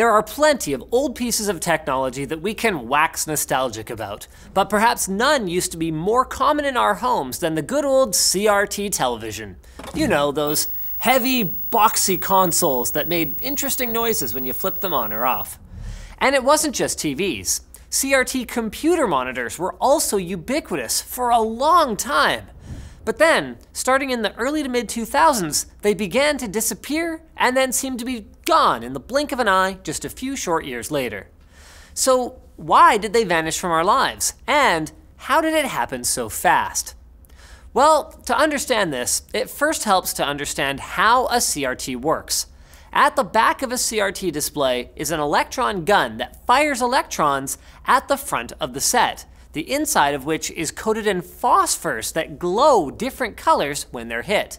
There are plenty of old pieces of technology that we can wax nostalgic about, but perhaps none used to be more common in our homes than the good old CRT television. You know, those heavy, boxy consoles that made interesting noises when you flipped them on or off. And it wasn't just TVs. CRT computer monitors were also ubiquitous for a long time. But then, starting in the early to mid 2000s, they began to disappear and then seemed to be gone in the blink of an eye just a few short years later. So, why did they vanish from our lives? And how did it happen so fast? Well, to understand this, it first helps to understand how a CRT works. At the back of a CRT display is an electron gun that fires electrons at the front of the set the inside of which is coated in phosphors that glow different colors when they're hit.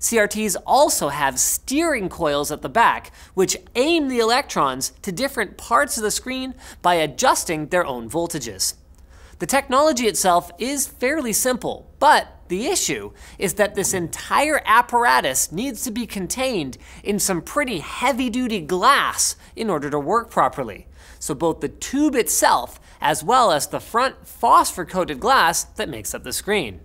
CRTs also have steering coils at the back, which aim the electrons to different parts of the screen by adjusting their own voltages. The technology itself is fairly simple, but the issue is that this entire apparatus needs to be contained in some pretty heavy duty glass in order to work properly. So both the tube itself as well as the front phosphor-coated glass that makes up the screen.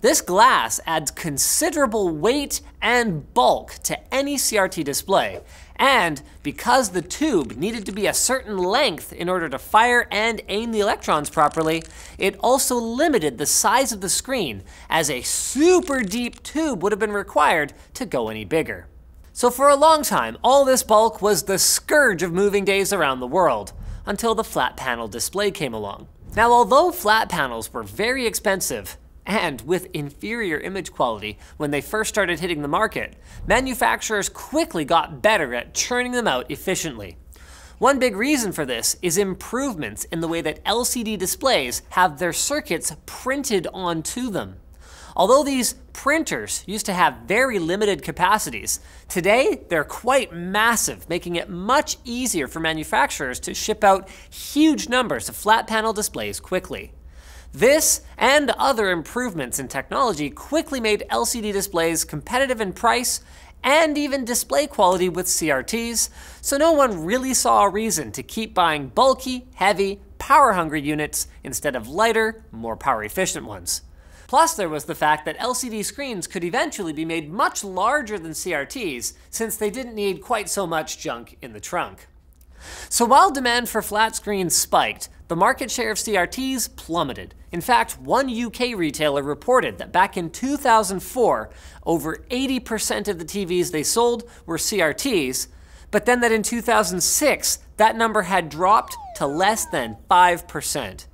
This glass adds considerable weight and bulk to any CRT display, and because the tube needed to be a certain length in order to fire and aim the electrons properly, it also limited the size of the screen, as a super deep tube would have been required to go any bigger. So for a long time, all this bulk was the scourge of moving days around the world until the flat panel display came along. Now, although flat panels were very expensive, and with inferior image quality when they first started hitting the market, manufacturers quickly got better at churning them out efficiently. One big reason for this is improvements in the way that LCD displays have their circuits printed onto them. Although these printers used to have very limited capacities, today they're quite massive, making it much easier for manufacturers to ship out huge numbers of flat panel displays quickly. This and other improvements in technology quickly made LCD displays competitive in price and even display quality with CRTs, so no one really saw a reason to keep buying bulky, heavy, power-hungry units instead of lighter, more power-efficient ones. Plus, there was the fact that LCD screens could eventually be made much larger than CRTs, since they didn't need quite so much junk in the trunk. So while demand for flat screens spiked, the market share of CRTs plummeted. In fact, one UK retailer reported that back in 2004, over 80% of the TVs they sold were CRTs, but then that in 2006, that number had dropped to less than 5%.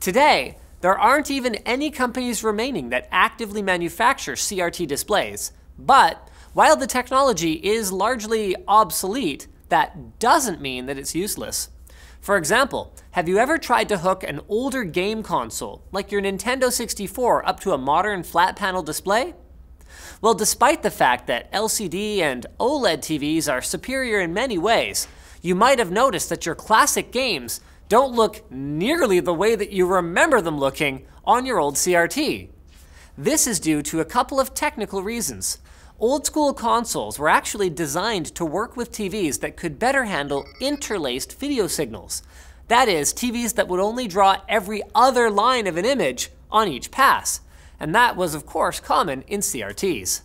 Today, there aren't even any companies remaining that actively manufacture CRT displays. But while the technology is largely obsolete, that doesn't mean that it's useless. For example, have you ever tried to hook an older game console, like your Nintendo 64, up to a modern flat panel display? Well, despite the fact that LCD and OLED TVs are superior in many ways, you might have noticed that your classic games don't look nearly the way that you remember them looking on your old CRT. This is due to a couple of technical reasons. Old school consoles were actually designed to work with TVs that could better handle interlaced video signals. That is, TVs that would only draw every other line of an image on each pass. And that was, of course, common in CRTs.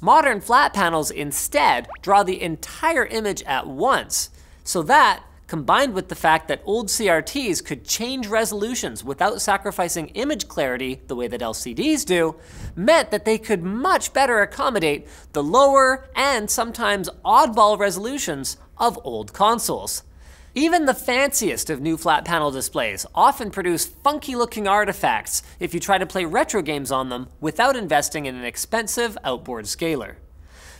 Modern flat panels instead draw the entire image at once, so that combined with the fact that old CRTs could change resolutions without sacrificing image clarity the way that LCDs do, meant that they could much better accommodate the lower and sometimes oddball resolutions of old consoles. Even the fanciest of new flat panel displays often produce funky looking artifacts if you try to play retro games on them without investing in an expensive outboard scaler.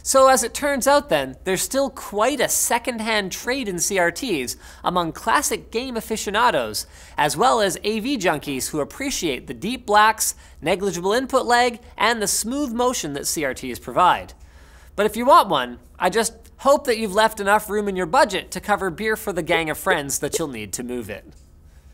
So as it turns out then, there's still quite a second-hand trade in CRTs among classic game aficionados, as well as AV junkies who appreciate the deep blacks, negligible input lag, and the smooth motion that CRTs provide. But if you want one, I just hope that you've left enough room in your budget to cover beer for the gang of friends that you'll need to move it.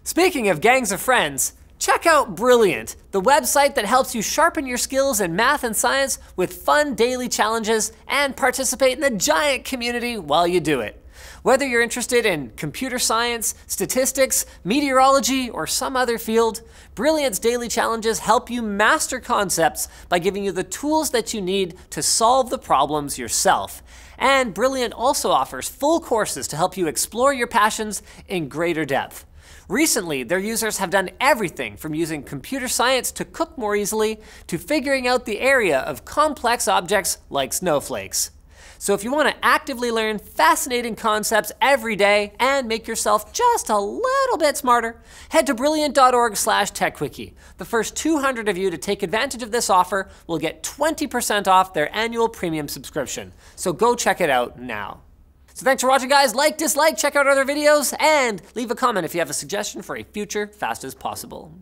Speaking of gangs of friends, Check out Brilliant, the website that helps you sharpen your skills in math and science with fun daily challenges and participate in the giant community while you do it. Whether you're interested in computer science, statistics, meteorology, or some other field, Brilliant's daily challenges help you master concepts by giving you the tools that you need to solve the problems yourself. And Brilliant also offers full courses to help you explore your passions in greater depth. Recently, their users have done everything from using computer science to cook more easily to figuring out the area of complex objects like snowflakes. So if you want to actively learn fascinating concepts every day and make yourself just a little bit smarter, head to brilliant.org slash techquickie. The first 200 of you to take advantage of this offer will get 20% off their annual premium subscription. So go check it out now. So thanks for watching guys, like, dislike, check out other videos, and leave a comment if you have a suggestion for a future Fast as Possible.